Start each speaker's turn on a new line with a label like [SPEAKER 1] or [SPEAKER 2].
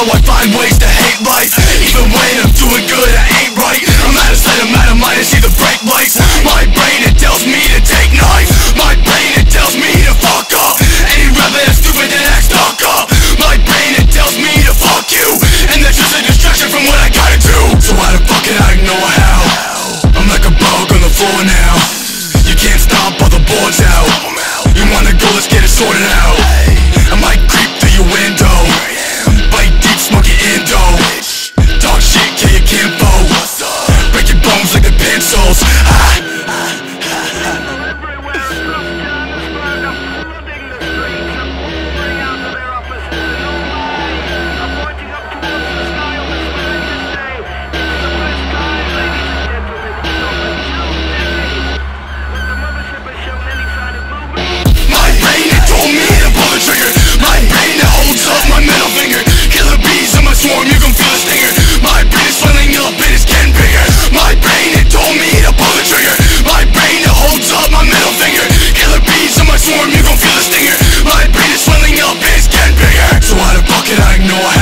[SPEAKER 1] how I find souls. ignore